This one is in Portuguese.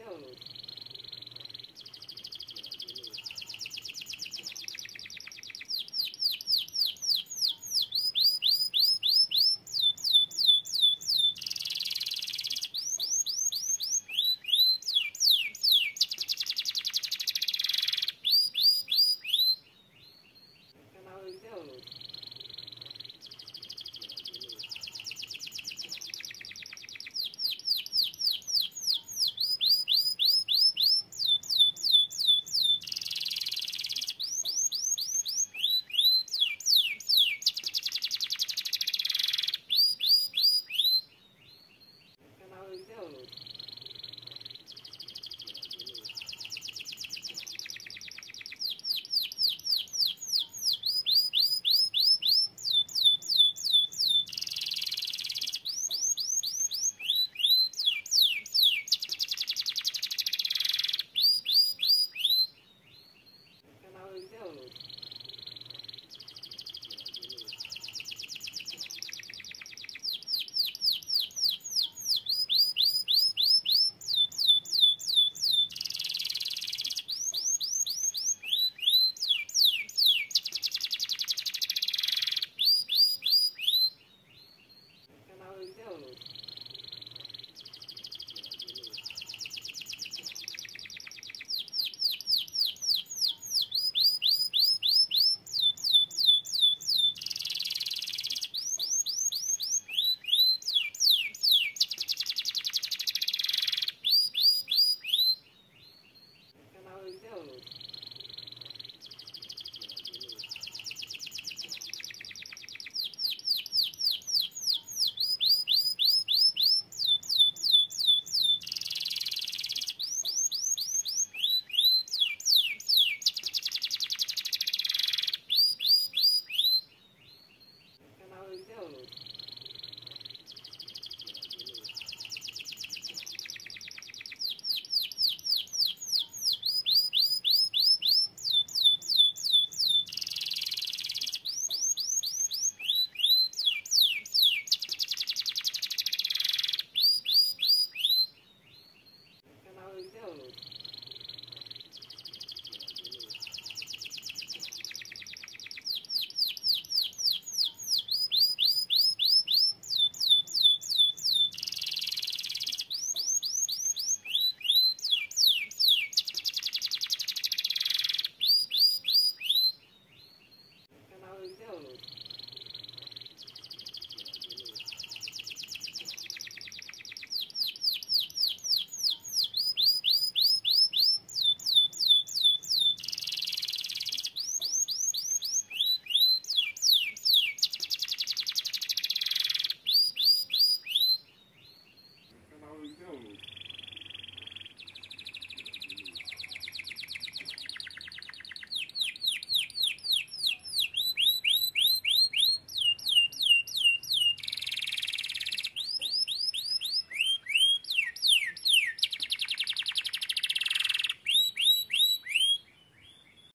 Deus.